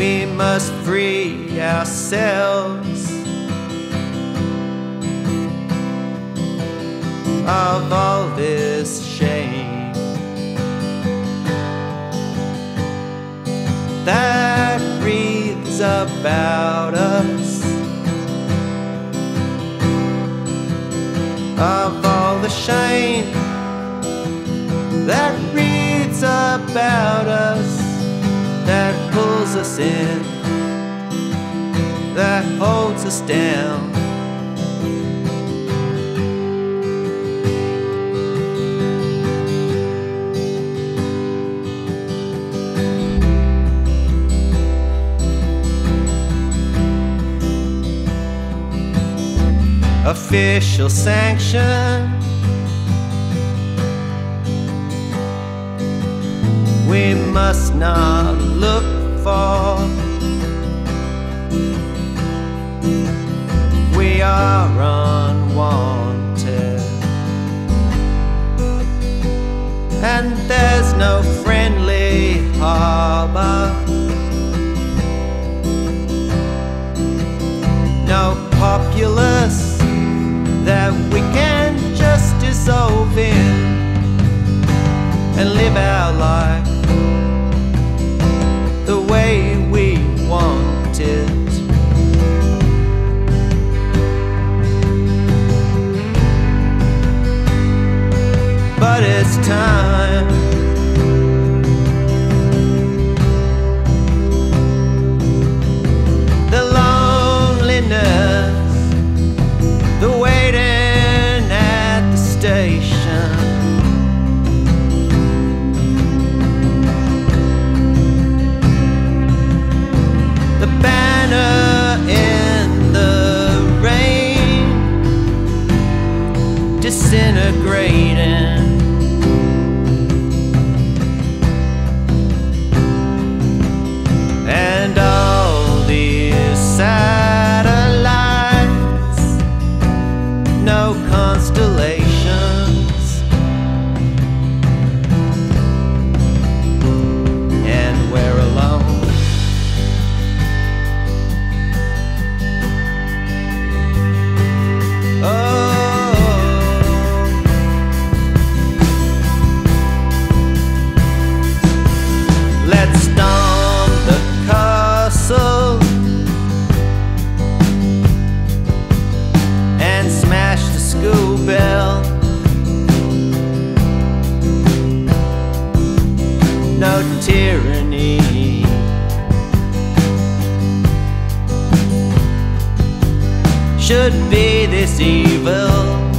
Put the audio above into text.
we must free ourselves of all this shame that breathes about us. us in, that holds us down. Official sanction. We must not look for. We are unwanted, and there's no friendly harbor. about tyranny. Should be this evil.